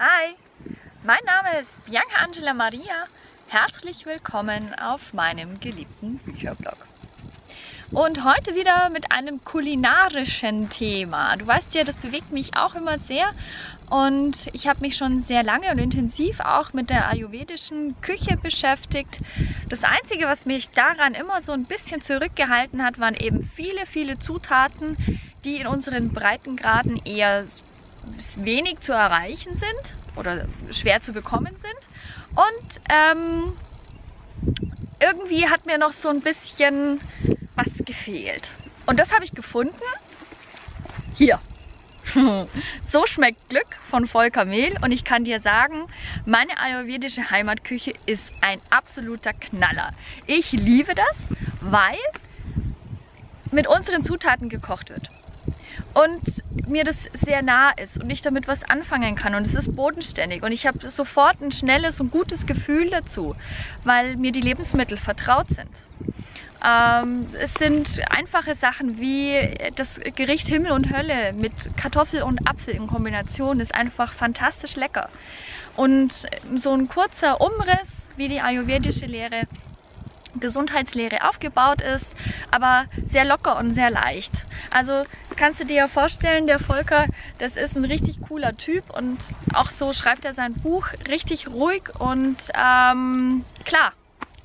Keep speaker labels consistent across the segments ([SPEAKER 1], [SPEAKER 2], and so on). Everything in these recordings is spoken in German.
[SPEAKER 1] Hi, mein Name ist Bianca Angela Maria. Herzlich willkommen auf meinem geliebten Bücherblog. Und heute wieder mit einem kulinarischen Thema. Du weißt ja, das bewegt mich auch immer sehr und ich habe mich schon sehr lange und intensiv auch mit der ayurvedischen Küche beschäftigt. Das Einzige, was mich daran immer so ein bisschen zurückgehalten hat, waren eben viele, viele Zutaten, die in unseren Breitengraden eher wenig zu erreichen sind oder schwer zu bekommen sind. Und ähm, irgendwie hat mir noch so ein bisschen was gefehlt. Und das habe ich gefunden. Hier. so schmeckt Glück von Volker Mehl und ich kann dir sagen, meine ayurvedische Heimatküche ist ein absoluter Knaller. Ich liebe das, weil mit unseren Zutaten gekocht wird und mir das sehr nah ist und ich damit was anfangen kann und es ist bodenständig und ich habe sofort ein schnelles und gutes Gefühl dazu, weil mir die Lebensmittel vertraut sind. Ähm, es sind einfache Sachen wie das Gericht Himmel und Hölle mit Kartoffel und Apfel in Kombination ist einfach fantastisch lecker. Und so ein kurzer Umriss, wie die ayurvedische Lehre Gesundheitslehre aufgebaut ist, aber sehr locker und sehr leicht. Also kannst du dir ja vorstellen, der Volker, das ist ein richtig cooler Typ und auch so schreibt er sein Buch richtig ruhig und ähm, klar.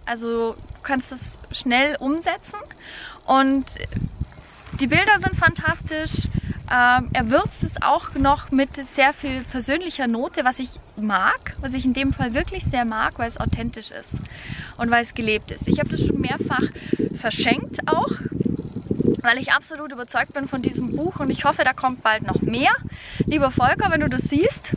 [SPEAKER 1] Also du kannst es schnell umsetzen und die Bilder sind fantastisch. Ähm, er würzt es auch noch mit sehr viel persönlicher Note, was ich mag, was ich in dem Fall wirklich sehr mag, weil es authentisch ist und weil es gelebt ist. Ich habe das schon mehrfach verschenkt auch, weil ich absolut überzeugt bin von diesem Buch und ich hoffe, da kommt bald noch mehr. Lieber Volker, wenn du das siehst,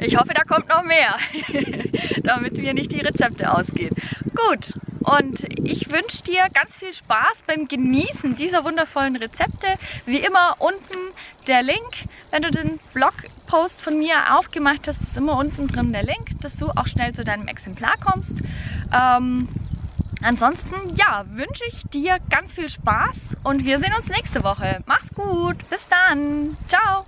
[SPEAKER 1] ich hoffe, da kommt noch mehr, damit mir nicht die Rezepte ausgehen. Gut, und ich wünsche dir ganz viel Spaß beim Genießen dieser wundervollen Rezepte. Wie immer unten der Link. Wenn du den Blogpost von mir aufgemacht hast, ist immer unten drin der Link, dass du auch schnell zu deinem Exemplar kommst. Ähm, ansonsten, ja, wünsche ich dir ganz viel Spaß und wir sehen uns nächste Woche. Mach's gut, bis dann, ciao!